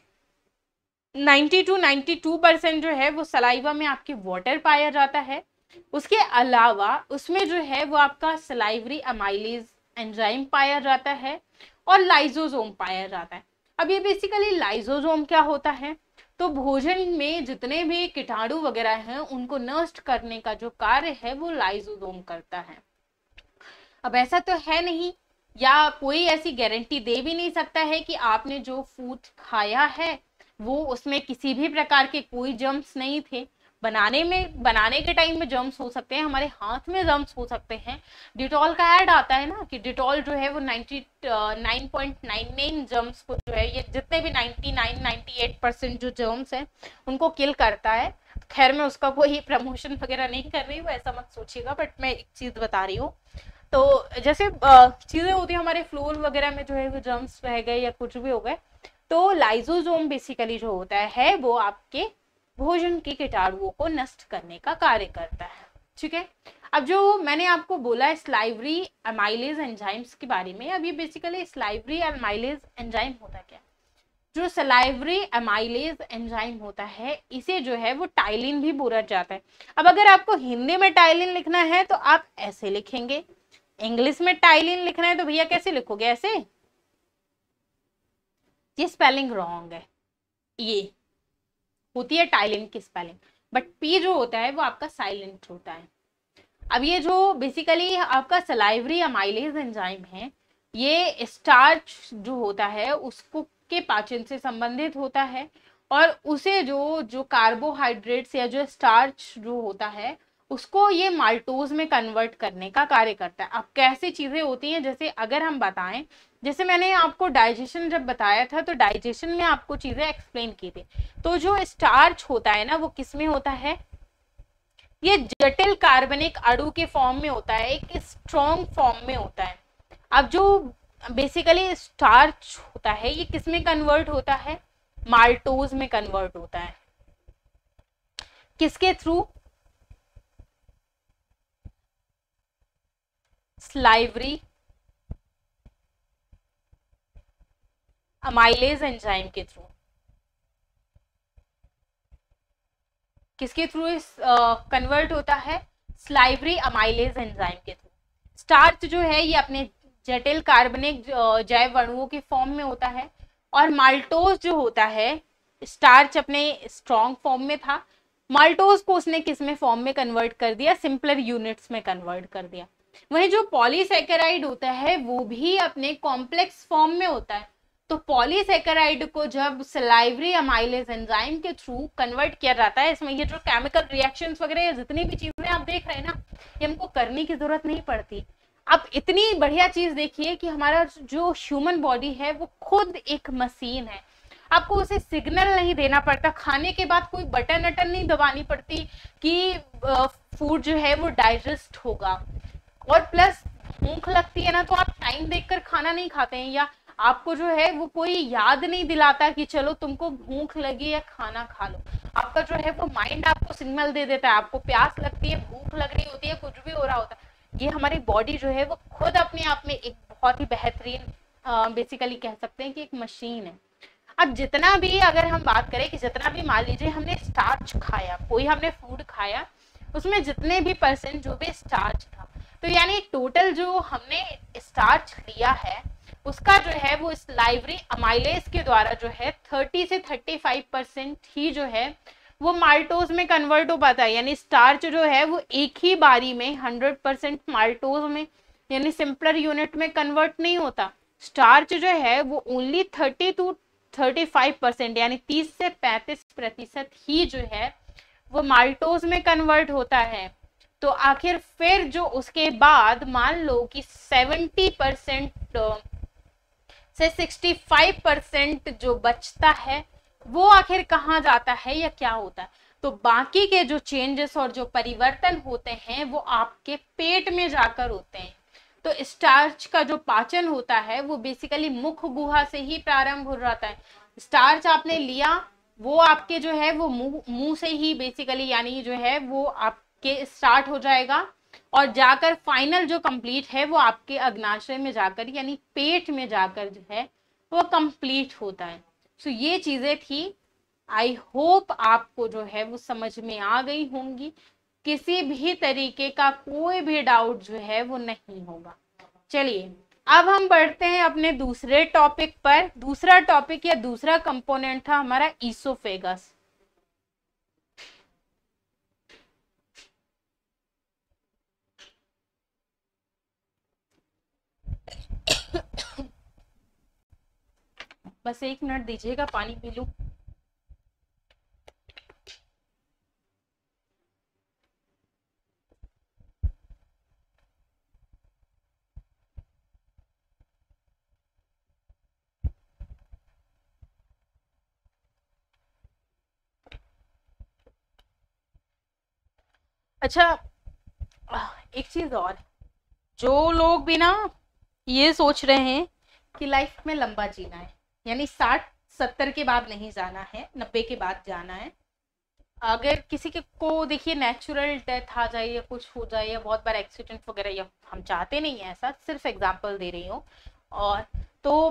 90 टू 92 परसेंट जो है, वो सलाइवा में आपके वाटर पाया जाता है। उसके अलावा उसमें जो है वो आपका सलाइवरी अमाइलीज एंजाइम पाया जाता है और लाइजोजोम पाया जाता है। अब ये बेसिकली लाइजोजोम क्या होता है? तो भोजन में जितने भी कीटाणु वगैरह हैं, उनको नष्ट करने का जो कार्य है वो लाइजोजोम करता है। अब ऐसा तो है नहीं, या कोई ऐसी गारंटी दे भी नहीं सकता है कि आपने जो फ़ूड खाया है, वो उसमें किसी भी प्रकार के कोई जम्स नहीं थे। बनाने में, बनाने के टाइम में जर्म्स हो सकते हैं, हमारे हाथ में जर्म्स हो सकते हैं। डिटॉल का ऐड आता है ना कि डिटॉल जो है वो 99.99 जर्म्स को जो है, ये जितने भी 99 98 परसेंट जो जर्म्स हैं, उनको किल करता है। खैर, मैं उसका कोई प्रमोशन वगैरह नहीं कर रही हूँ, ऐसा मत सोचिएगा बट मैं एक चीज़ बता रही हूँ। तो जैसे चीज़ें होती हैं, हमारे फ्लोर वगैरह में जो है वो जर्म्स रह गए या कुछ भी हो गए तो लाइजोजोम बेसिकली जो होता है वो आपके भोजन के कीटाणुओं को नष्ट करने का कार्य करता है। ठीक है? अब जो मैंने आपको बोला स्लाइवरी एमाइलेज एंजाइम्स के बारे में ये बेसिकली स्लाइवरी एमाइलेज एंजाइम होता क्या? जो सलाइवरी एमाइलेज एंजाइम होता है, इसे जो है वो टाइलिन भी बोला जाता है। अब अगर आपको हिंदी में टाइलिन लिखना है तो आप ऐसे लिखेंगे। इंग्लिश में टाइलिन लिखना है तो भैया कैसे लिखोगे ऐसे? ये स्पेलिंग रॉन्ग है। ये। होती है टाइलेंट की स्पेलिंग बट पी जो होता है, वो आपका साइलेंट होता है। अब ये जो बेसिकली आपका सलाइवरी अमाइलेज एंजाइम है, ये स्टार्च जो होता है, उसको के पाचन से संबंधित होता है, और उसे जो जो कार्बोहाइड्रेट्स या जो स्टार्च जो होता है, उसको ये माल्टोज में कन्वर्ट करने का कार्य करता है। अब कैसी चीज़ें होती हैं, जैसे अगर हम बताएँ जैसे मैंने आपको डाइजेशन जब बताया था तो डाइजेशन में आपको चीज़ें एक्सप्लेन की थी। तो जो स्टार्च होता है ना, वो किसमें होता है? ये जटिल कार्बनिक अणु के फॉर्म में होता है, एक स्ट्रॉन्ग फॉर्म में होता है। अब जो बेसिकली स्टार्च होता है, ये किसमें कन्वर्ट होता है? माल्टोज में कन्वर्ट होता है। किसके थ्रू स्लाइवरी अमाइलेज एंजाइम के थ्रू किसके थ्रू कन्वर्ट होता है? स्लाइवरी अमाइलेज एंजाइम के थ्रू स्टार्च जो है, ये अपने जटिल कार्बनिक जैव अणुओं के फॉर्म में होता है और माल्टोज जो होता है स्टार्च अपने स्ट्रॉन्ग फॉर्म में था। माल्टोज को उसने किसमें फॉर्म में कन्वर्ट कर दिया? सिंपलर यूनिट्स में कन्वर्ट कर दिया। वही जो पॉलीसेकेराइड होता है, वो भी अपने कॉम्प्लेक्स फॉर्म में होता है। तो पॉलीसेकेराइड को जब सलाइवरी अमाइलेज एंजाइम के थ्रू कन्वर्ट किया जाता है, इसमें ये जो केमिकल रिएक्शंस वगैरह जितनी भी चीज़ें आप देख रहे हैं ना, ये हमको करने की ज़रूरत नहीं पड़ती। अब इतनी बढ़िया चीज़ देखिए कि हमारा जो ह्यूमन बॉडी है, वो खुद एक मशीन है। आपको उसे सिग्नल नहीं देना पड़ता। खाने के बाद कोई बटन अटन नहीं दबानी पड़ती कि फ़ूड जो है वो डाइजेस्ट होगा। और प्लस भूख लगती है ना तो आप टाइम देखकर खाना नहीं खाते हैं या आपको जो है वो कोई याद नहीं दिलाता कि चलो तुमको भूख लगी है, खाना खा लो। आपका जो है वो माइंड आपको सिग्नल दे देता है, आपको प्यास लगती है, भूख लग रही होती है, कुछ भी हो रहा होता है। ये हमारी बॉडी जो है वो खुद अपने आप में एक बहुत ही बेहतरीन बेसिकली कह सकते हैं कि एक मशीन है। अब जितना भी अगर हम बात करें कि जितना भी मान लीजिए हमने स्टार्च खाया, कोई हमने फ़ूड खाया, उसमें जितने भी परसेंट जो भी स्टार्च था तो यानी टोटल जो हमने स्टार्च लिया है उसका जो है वो इस लाइब्रेरी अमाइलेज के द्वारा जो है 30 से 35 परसेंट ही जो है वो माल्टोज में कन्वर्ट हो पाता है। यानी स्टार्च जो है वो एक ही बारी में 100 परसेंट माल्टोज में, यानी सिंपलर यूनिट में कन्वर्ट नहीं होता। स्टार्च जो है वो ओनली 30 टू 35 परसेंट यानी 30 से 35 प्रतिशत ही जो है वो माल्टोज में कन्वर्ट होता है। तो आखिर फिर जो उसके बाद मान लो कि 70 परसेंट से 65 परसेंट जो बचता है, वो आखिर कहाँ जाता है या क्या होता है? तो बाकी के जो चेंजेस और जो परिवर्तन होते हैं, वो आपके पेट में जाकर होते हैं। तो स्टार्च का जो पाचन होता है, वो बेसिकली मुख गुहा से ही प्रारंभ हो जाता है। स्टार्च आपने लिया, वो आपके जो है, वो मुँह मुँह से ही बेसिकली यानी जो है, वो आपके स्टार्ट हो जाएगा। और जाकर फाइनल जो कंप्लीट है वो आपके अग्नाशय में जाकर यानी पेट में जाकर जो है वो कंप्लीट होता है। सो so, ये चीज़ें थी। आई होप आपको जो है वो समझ में आ गई होंगी। किसी भी तरीके का कोई भी डाउट जो है वो नहीं होगा। चलिए अब हम बढ़ते हैं अपने दूसरे टॉपिक पर। दूसरा टॉपिक या दूसरा कंपोनेंट था हमारा ईसोफेगस बस एक मिनट दीजिएगा, पानी पी लू। अच्छा एक चीज़ और। जो लोग भी ना ये सोच रहे हैं कि लाइफ में लंबा जीना है। यानी साठ, सत्तर के बाद नहीं जाना है, नब्बे के बाद जाना है। अगर किसी के को देखिए नेचुरल डेथ आ जाए या कुछ हो जाए या बहुत बार एक्सीडेंट वगैरह या हम चाहते नहीं है ऐसा, सिर्फ़ एग्ज़ाम्पल दे रही हूँ। और तो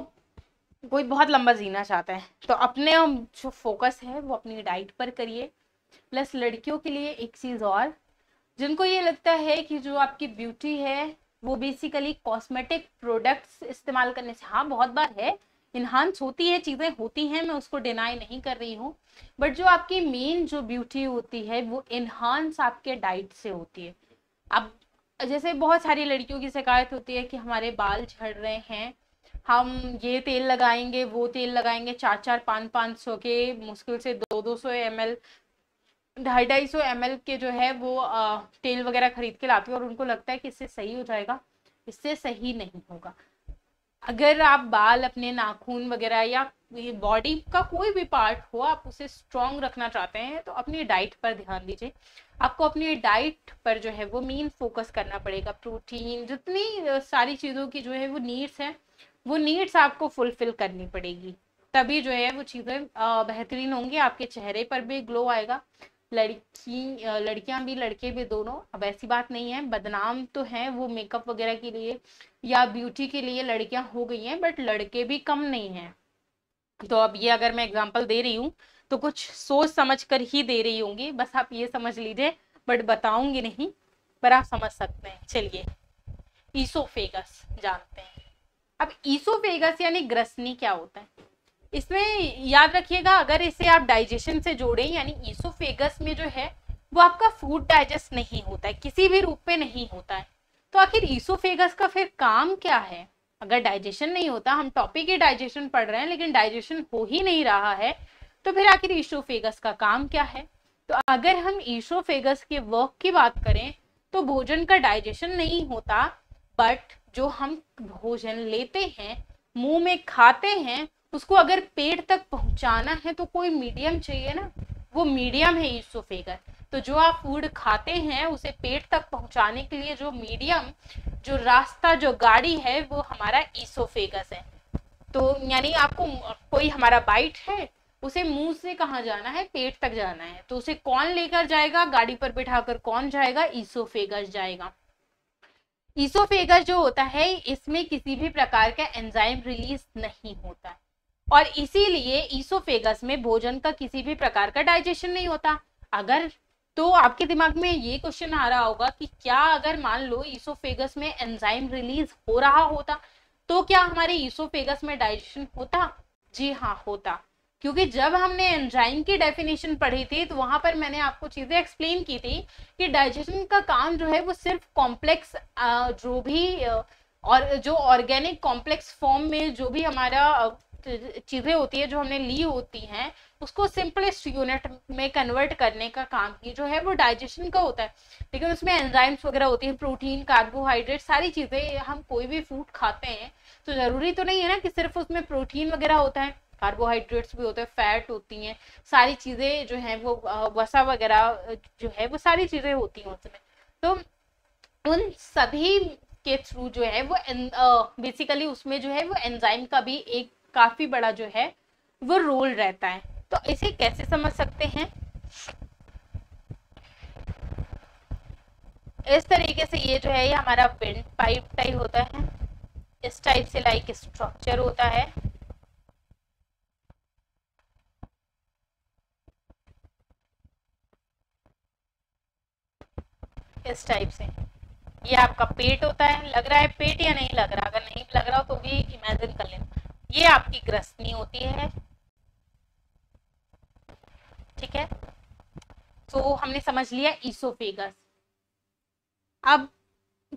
कोई बहुत लंबा जीना चाहता है तो अपने जो फोकस है वो अपनी डाइट पर करिए। प्लस लड़कियों के लिए एक चीज़ और, जिनको ये लगता है कि जो आपकी ब्यूटी है, वो बेसिकली कॉस्मेटिक प्रोडक्ट्स इस्तेमाल करने से हाँ बहुत बार है इन्हांस होती है चीज़ें होती हैं मैं उसको डिनाई नहीं कर रही हूँ। बट जो आपकी मेन जो ब्यूटी होती है वो इन्हांस आपके डाइट से होती है। अब जैसे बहुत सारी लड़कियों की शिकायत होती है कि हमारे बाल झड़ रहे हैं हम ये तेल लगाएँगे वो तेल लगाएँगे चार चार पाँच पाँच सौ के मुश्किल से दो दो सौ एम एल ढाई ढाई सौ एम एल के जो है वो आ, तेल वगैरह खरीद के लाती है और उनको लगता है कि इससे सही हो जाएगा इससे सही नहीं होगा। अगर आप बाल अपने नाखून वगैरह या बॉडी का कोई भी पार्ट हो, आप उसे स्ट्रॉन्ग रखना चाहते हैं तो अपनी डाइट पर ध्यान दीजिए। आपको अपनी डाइट पर जो है वो मेन फोकस करना पड़ेगा। प्रोटीन जितनी सारी चीज़ों की जो है वो नीड्स हैं, वो नीड्स आपको फुलफिल करनी पड़ेगी। तभी जो है वो चीज़ें बेहतरीन होंगी, आपके चेहरे पर भी ग्लो आएगा। लड़की लड़कियाँ भी, लड़के भी दोनों, अब ऐसी बात नहीं है, बदनाम तो है वो मेकअप वगैरह के लिए या ब्यूटी के लिए लड़कियाँ हो गई हैं बट लड़के भी कम नहीं हैं। तो अब ये अगर मैं एग्जांपल दे रही हूँ तो कुछ सोच समझ कर ही दे रही होंगी, बस आप ये समझ लीजिए बट बताऊँगी नहीं, पर आप समझ सकते हैं। चलिए ईसोफेगस जानते हैं। अब ईसोफेगस यानी ग्रसनी क्या होता है? इसमें याद रखिएगा, अगर इसे आप डाइजेशन से जोड़ें, यानी ईसोफेगस में जो है, वो आपका फ़ूड डाइजेस्ट नहीं होता है, किसी भी रूप में नहीं होता है। तो आखिर ईसोफेगस का फिर काम क्या है? अगर डाइजेशन नहीं होता, हम टॉपिक ही डाइजेशन पढ़ रहे हैं, लेकिन डाइजेशन हो ही नहीं रहा है तो फिर आखिर ईसोफेगस का काम क्या है? तो अगर हम ईसोफेगस के वर्क की बात करें तो भोजन का डाइजेशन नहीं होता बट जो हम भोजन लेते हैं, मुँह में खाते हैं उसको अगर पेट तक पहुंचाना है तो कोई मीडियम चाहिए ना? वो मीडियम है ईसोफेगस तो जो आप फ़ूड खाते हैं, उसे पेट तक पहुँचाने के लिए जो मीडियम जो रास्ता, जो गाड़ी है, वो हमारा ईसोफेगस है। तो यानी आपको कोई हमारा बाइट है, उसे मुँह से कहाँ जाना है? पेट तक जाना है। तो उसे कौन लेकर जाएगा? गाड़ी पर बिठाकर कौन जाएगा? ईसोफेगस जाएगा। ईसोफेगस जो होता है, इसमें किसी भी प्रकार का एंजाइम रिलीज़ नहीं होता। और इसीलिए ईसोफेगस में भोजन का किसी भी प्रकार का डाइजेशन नहीं होता। अगर तो आपके दिमाग में ये क्वेश्चन आ रहा होगा कि क्या अगर मान लो ईसोफेगस में एंजाइम रिलीज़ हो रहा होता तो क्या हमारे ईसोफेगस में डाइजेशन होता? जी हाँ होता। क्योंकि जब हमने एंजाइम की डेफिनेशन पढ़ी थी तो वहाँ पर मैंने आपको चीज़ें एक्सप्लेन की थी कि डाइजेशन का काम जो है, वो सिर्फ़ कॉम्प्लेक्स जो भी और जो ऑर्गेनिक कॉम्प्लेक्स फॉर्म में जो भी हमारा चीज़ें होती है जो हमने ली होती हैं, उसको सिंपलेस्ट यूनिट में कन्वर्ट करने का काम ही जो है वो डाइजेशन का होता है। लेकिन उसमें एंजाइम्स वगैरह होती हैं प्रोटीन कार्बोहाइड्रेट सारी चीज़ें, हम कोई भी फ़ूड खाते हैं तो ज़रूरी तो नहीं है ना कि सिर्फ़ उसमें प्रोटीन वगैरह होता है कार्बोहाइड्रेट्स भी होते हैं फैट होती हैं, सारी चीज़ें जो हैं वो वसा वगैरह, जो है वो सारी चीज़ें होती हैं उसमें। तो उन सभी के थ्रू जो है वो बेसिकली उसमें जो है वो एंजाइम का भी एक काफ़ी बड़ा जो है, वो रोल रहता है। तो इसे कैसे समझ सकते हैं? इस तरीके से ये जो है, ये हमारा विंड पाइप टाइप होता है। इस टाइप से लाइक स्ट्रक्चर होता है। इस टाइप से। ये आपका पेट होता है। लग रहा है पेट या नहीं लग रहा? अगर नहीं लग रहा हो तो भी इमेजिन कर लेना। ये आपकी ग्रसनी होती है। ठीक है? तो हमने समझ लिया ईसोफेगस अब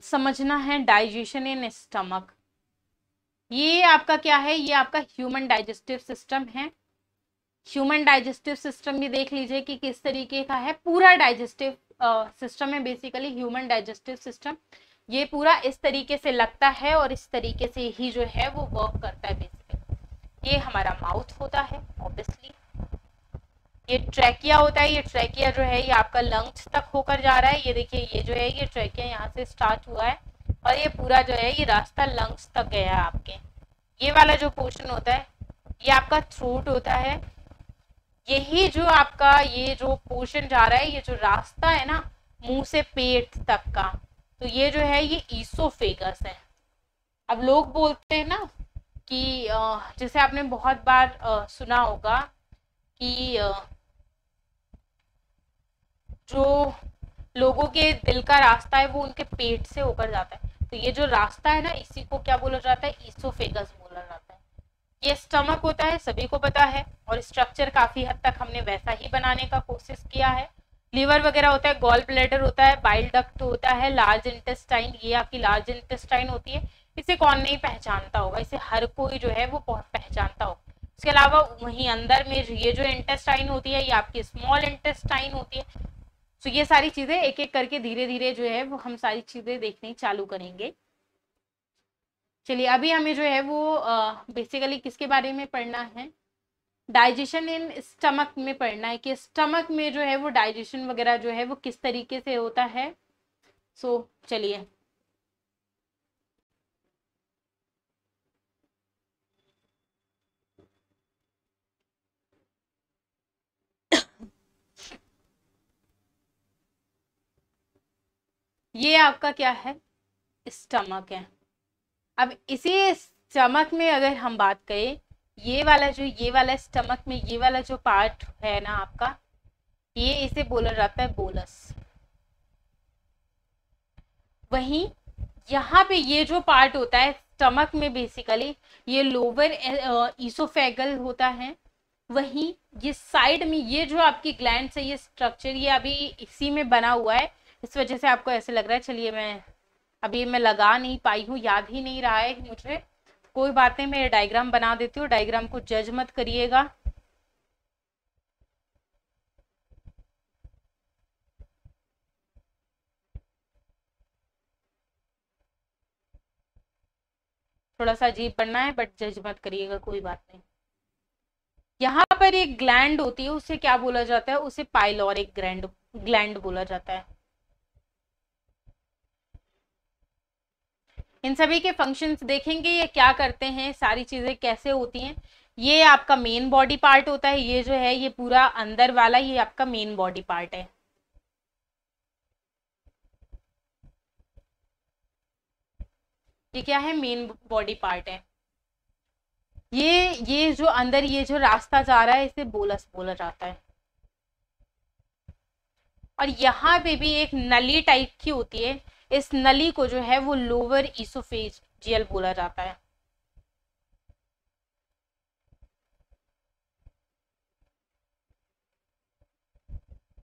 समझना है डाइजेशन इन स्टमक ये आपका क्या है? ये आपका ह्यूमन डाइजेस्टिव सिस्टम है। ह्यूमन डाइजेस्टिव सिस्टम भी देख लीजिए कि किस तरीके का है। पूरा डाइजेस्टिव सिस्टम है बेसिकली ह्यूमन डाइजेस्टिव सिस्टम ये पूरा इस तरीके से लगता है और इस तरीके से ही जो है वो वर्क करता है ये हमारा माउथ होता है ऑब्वियसली ये ट्रैकिया होता है, ये ट्रैकिया जो है, ये आपका लंग्स तक होकर जा रहा है। ये देखिए, ये जो है, ये ट्रैकिया यहाँ से स्टार्ट हुआ है और ये पूरा जो है, ये रास्ता लंग्स तक गया है आपके। ये वाला जो पोर्शन होता है, ये आपका थ्रोट होता है। यही जो आपका, ये जो पोर्शन जा रहा है, ये जो रास्ता है ना, मुँह से पेट तक का तो ये जो है, ये ईसोफेगस है। अब लोग बोलते हैं ना कि जैसे आपने बहुत बार सुना होगा कि जो लोगों के दिल का रास्ता है वो उनके पेट से होकर जाता है। तो ये जो रास्ता है ना, इसी को क्या बोला जाता है? ईसोफेगस बोला जाता है। ये स्टमक होता है, सभी को पता है और स्ट्रक्चर काफ़ी हद तक हमने वैसा ही बनाने का कोशिश किया है। लीवर वगैरह होता है गॉल ब्लेडर होता है बाइल डक्ट होता है लार्ज इंटेस्टाइन ये आपकी लार्ज इंटेस्टाइन होती है। इसे कौन नहीं पहचानता होगा इसे हर कोई जो है वो पहचानता होगा। इसके अलावा वहीं अंदर में ये जो इंटेस्टाइन होती है ये आपकी स्मॉल इंटेस्टाइन होती है तो ये सारी चीज़ें एक एक करके धीरे धीरे जो है वो हम सारी चीज़ें देखनी चालू करेंगे। चलिए अभी हमें जो है वो बेसिकली किसके बारे में पढ़ना है? डाइजेशन इन स्टमक में पढ़ना है कि स्टमक में जो है वो डाइजेशन वगैरह जो है वो किस तरीके से होता है? सो so, चलिए। ये आपका क्या है? स्टमक है। अब इसी स्टमक में अगर हम बात करें, ये वाला जो, ये वाला स्टमक में ये वाला जो पार्ट है ना आपका, ये इसे बोला जाता है बोलस। वहीं यहाँ पे ये जो पार्ट होता है स्टमक में बेसिकली ये लोअर ईसोफेगल होता है। वहीं ये साइड में ये जो आपकी ग्लैंड है, ये स्ट्रक्चर ये अभी इसी में बना हुआ है। इस वजह से आपको ऐसे लग रहा है, चलिए मैं, अभी मैं लगा नहीं पाई हूँ, याद ही नहीं रहा है मुझे। कोई बात नहीं, मैं डायग्राम बना देती हूँ डायग्राम को जज मत करिएगा। थोड़ा सा अजीब पढ़ना है बट जज मत करिएगा, कोई बात नहीं। यहाँ पर एक ग्लैंड होती है, उसे क्या बोला जाता है? उसे पाइलोरिक ग्लैंड ग्लैंड बोला जाता है। इन सभी के फ़ंक्शंस देखेंगे ये क्या करते हैं, सारी चीज़ें कैसे होती हैं। ये आपका मेन बॉडी पार्ट होता है, ये जो है, ये पूरा अंदर वाला, ये आपका मेन बॉडी पार्ट है। ये क्या है मेन बॉडी पार्ट है। ये ये जो अंदर, ये जो रास्ता जा रहा है, इसे बोलस बोला जाता है। और यहाँ पे भी एक नली टाइप की होती है इस नली को जो है वो लोअर ईसोफेजियल बोला जाता है।